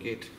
Geht.